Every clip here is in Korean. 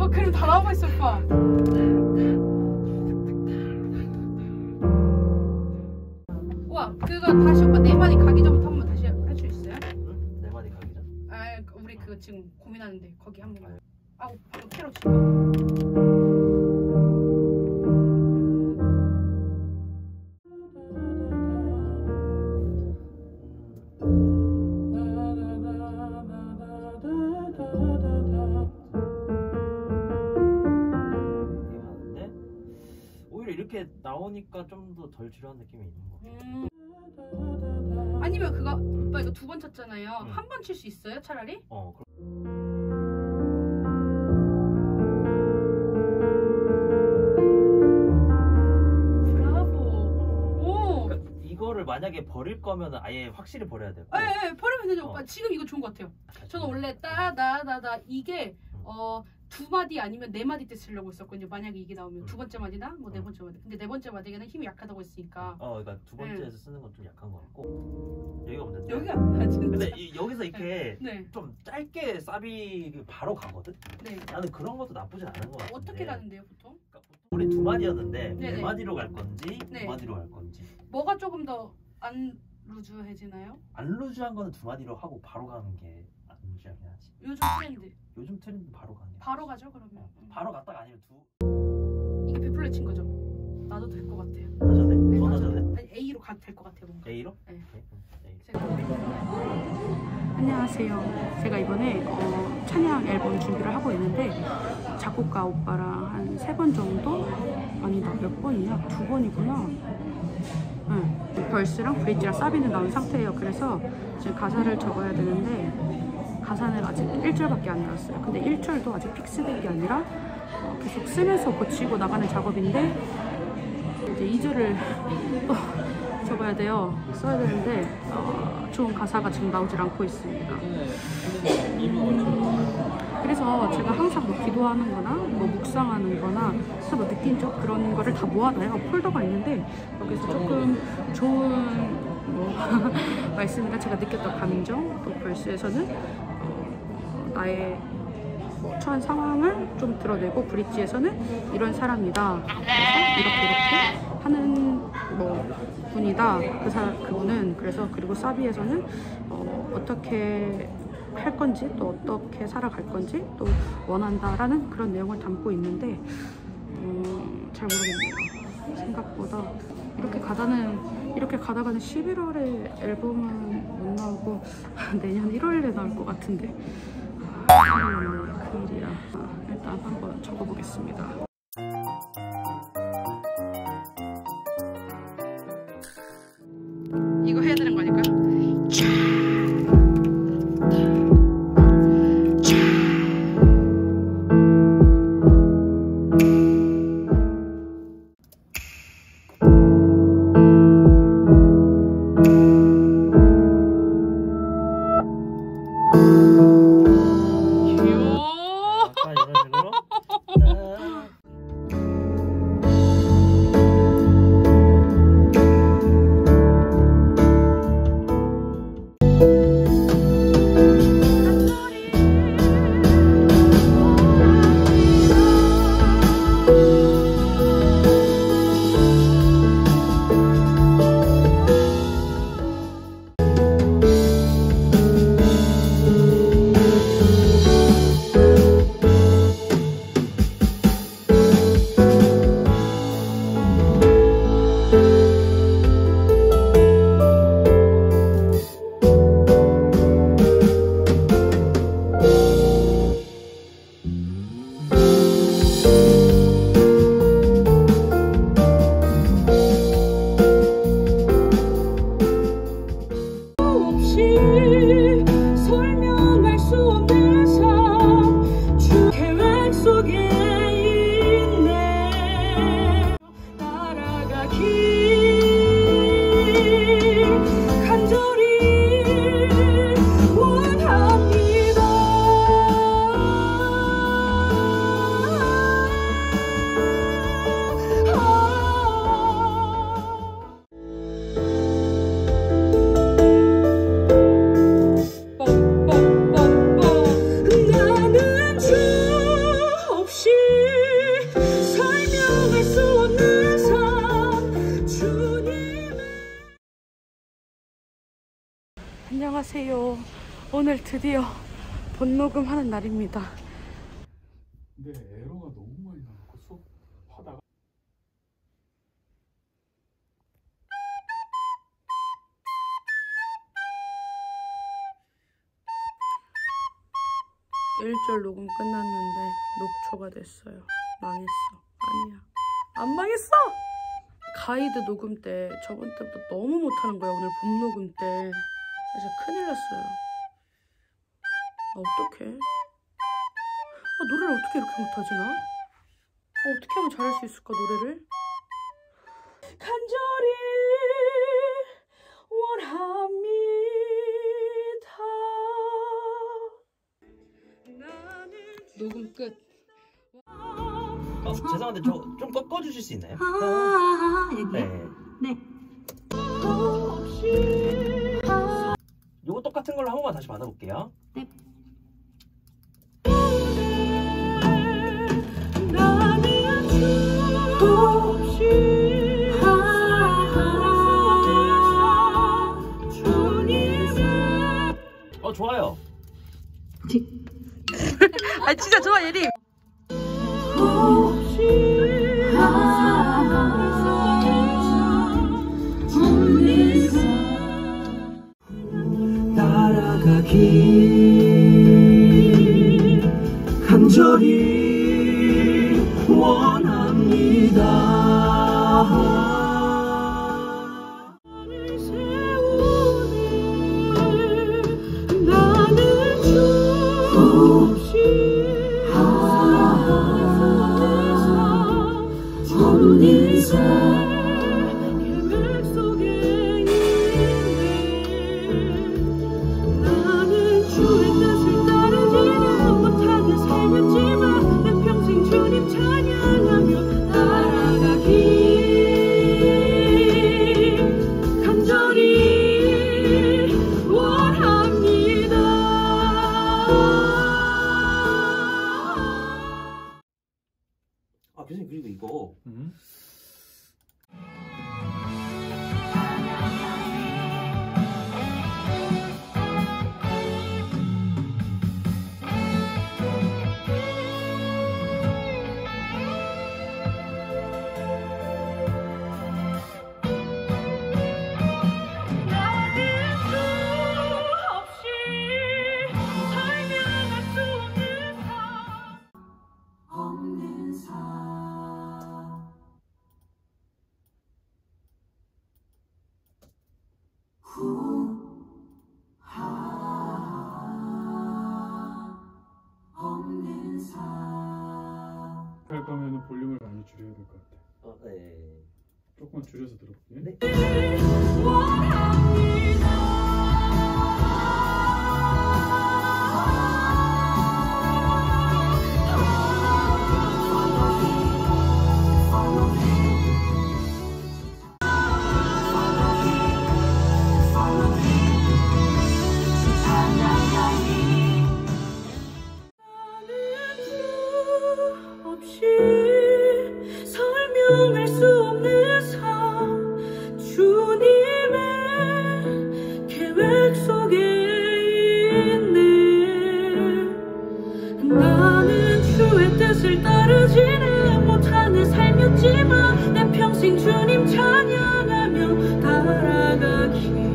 하고 있어 오빠. 와 그거 다시 오빠 네 마디 가기 전부터 한번 다시 할 수 있어요? 응? 내 말이 가기 전. 아 우리 그거 지금 고민하는데 거기 한 번만. 아 오빠 그 캐럿 친다. 이렇게 나오니까 좀 더 덜 지루한 느낌이 있는 거 같아. 음. 아니면 그거 오빠 이거 두 번 쳤잖아요. 응. 한번 칠 수 있어요 차라리? 어, 그럼 브라보. 오. 그러니까 이거를 만약에 버릴 거면 아예 확실히 버려야 돼. 예, 예, 버리면 되죠, 어. 오빠. 지금 이거 좋은 것 같아요. 저는 원래 따다다다 이게 어 두 마디 아니면 네 마디 때 쓰려고 했었거든요. 만약에 이게 나오면 두 번째 마디나 뭐 네 음. 번째 마디. 근데 네 번째 마디에는 힘이 약하다고 했으니까 어, 그러니까 두 번째에서 쓰는 건 좀 약한 것 같고 여기가 문제인데. 여기가 아니야, 진짜. 근데 이, 여기서 이렇게 네, 좀 짧게 쌉이 바로 가거든. 네. 나는 그런 것도 나쁘진 않은 것 같아. 어떻게 가는데요, 보통? 그러니까 보통 우리 두 마디였는데 네네. 네 마디로 갈 건지 네. 두 마디로 갈 건지. 뭐가 조금 더 안 루즈해지나요? 안 루즈한 거는 두 마디로 하고 바로 가는 게 안 루즈하긴 하지. 요즘 트렌드. 요즘 트렌드 바로 게. 바로 가죠, 그러면. 어, 음. 바로 갔다가 아니면 두. 이게 베플레 친 거죠. 나도 될 것 같아요. 네, 더 나도 나져네? 아니, A로 가도 될 것 같아요, 뭔가. A로? 네. 제가 안녕하세요. 제가 이번에 어, 찬양 앨범 준비를 하고 있는데 작곡가 오빠랑 한 세 번 정도 아니다 몇 번이냐 두 번이구나. 응. 벌스랑 브릿지랑 사비는 나온 상태예요. 그래서 지금 가사를 적어야 되는데 가사는 아직 1절밖에 안 나왔어요. 근데 1절도 아직 픽스된 게 아니라 어, 계속 쓰면서 고치고 나가는 작업인데 이제 2절을 또 적어야 돼요. 써야 되는데 어, 좋은 가사가 지금 나오질 않고 있습니다. 그래서 제가 항상 뭐 기도하는 거나 뭐 묵상하는 거나 뭐 느낀적 그런 거를 다 모아놔요. 폴더가 있는데 여기서 조금 좋은 뭐 말씀이나 제가 느꼈던 감정 또 벌스에서는 어, 나의 뭐 처한 상황을 좀 드러내고 브릿지에서는 이런 사람이다. 그래서 이렇게 이렇게 하는 뭐 분이다. 그 사, 그분은 그래서 그리고 사비에서는 어, 어떻게 할 건지 또 어떻게 살아갈 건지 또 원한다라는 그런 내용을 담고 있는데 음, 잘 모르겠네요. 생각보다 이렇게 가다는 이렇게 가다가는 11월에 앨범은 못 나오고 내년 1월에 나올 것 같은데 아, 그 일이야. 아, 일단 한번 적어보겠습니다. 오늘 드디어 본 녹음하는 날입니다. 근데 에러가 너무 많이 나고 수업 하다가 일절 녹음 끝났는데 녹초가 됐어요. 망했어. 아니야. 안 망했어! 가이드 녹음 때 저번 때보다 너무 못하는 거야. 오늘 봄 녹음 때. 그래서 큰일 났어요. 아, 어떡해. 아, 노래를 어떻게 이렇게 못하지, 나? 아, 어떻게 하면 잘할 수 있을까, 노래를? 간절히 원합니다. 녹음 끝. 어, 죄송한데 저 좀 꺾어주실 수 있나요? 아, 여기. 네. 네. 요거 똑같은 걸로 한 번만 다시 받아볼게요. 네. 아 진짜 좋아 예림. 교수님 그리고 이거 음? 나는 주의 뜻을 따르지는 못하는 삶이었지만 내 평생 주님 찬양하며 따라가기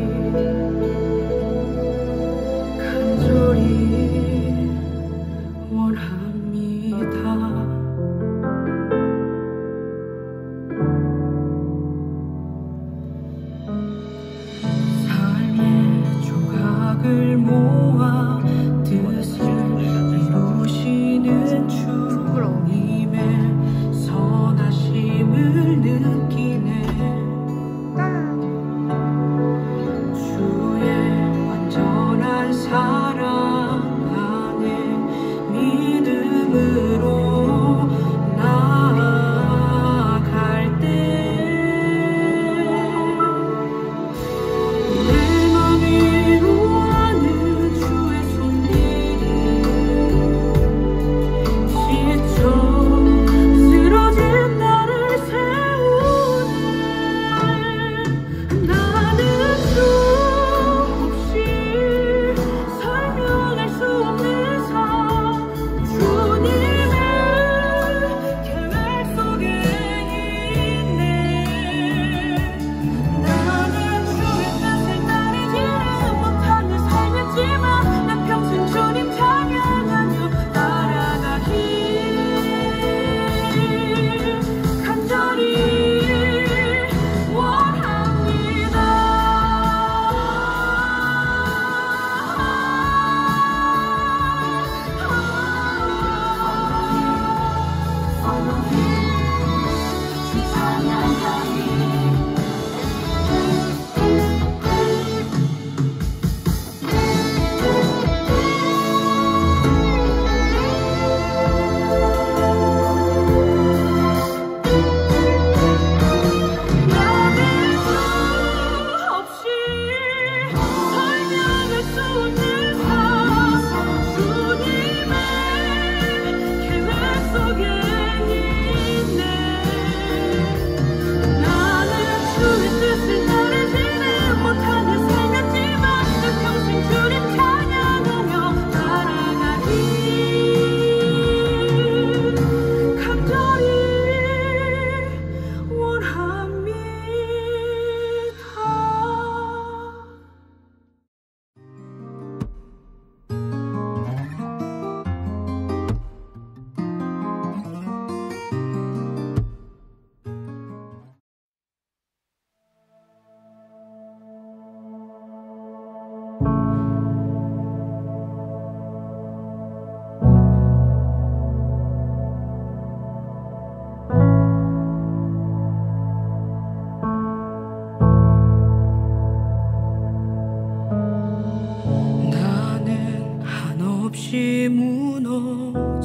없이 무너지고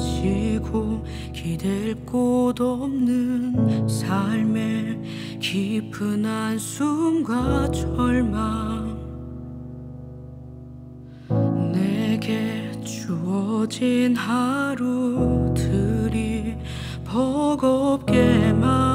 기댈 곳 없는 삶의 깊은 한숨과 절망. 내게 주어진 하루들이 버겁게만